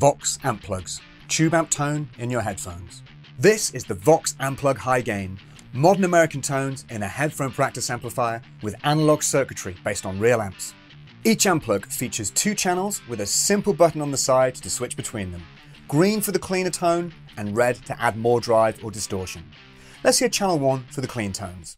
Vox amp plugs, tube amp tone in your headphones. This is the Vox Amplug High Gain, modern American tones in a headphone practice amplifier with analog circuitry based on real amps. Each amp plug features two channels with a simple button on the side to switch between them. Green for the cleaner tone and red to add more drive or distortion. Let's hear channel 1 for the clean tones.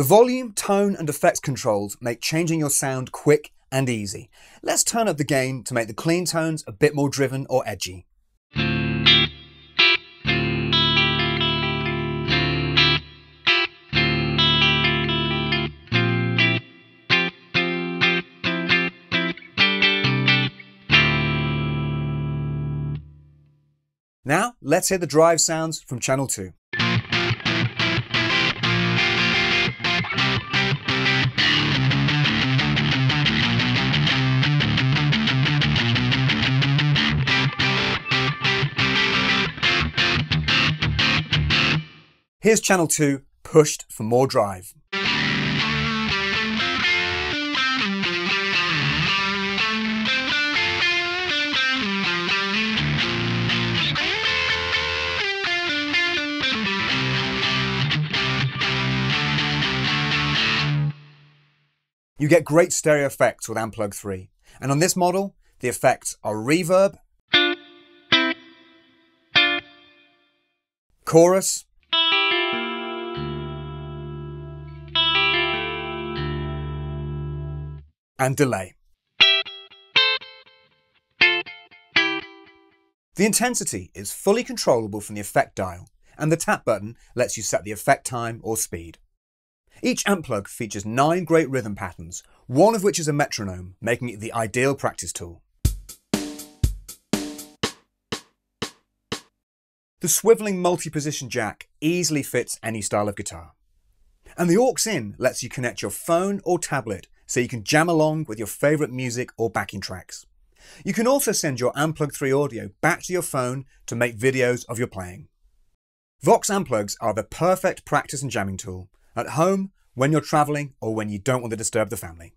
The volume, tone and effects controls make changing your sound quick and easy. Let's turn up the gain to make the clean tones a bit more driven or edgy. Now, let's hear the drive sounds from channel 2. Here's channel 2 pushed for more drive. You get great stereo effects with Amplug 3. And on this model, the effects are reverb, chorus, and delay. The intensity is fully controllable from the effect dial, and the tap button lets you set the effect time or speed. Each amp plug features nine great rhythm patterns, one of which is a metronome, making it the ideal practice tool. The swiveling multi-position jack easily fits any style of guitar. And the aux in lets you connect your phone or tablet so you can jam along with your favourite music or backing tracks. You can also send your Amplug 3 audio back to your phone to make videos of your playing. Vox Amplugs are the perfect practice and jamming tool, at home, when you're travelling, or when you don't want to disturb the family.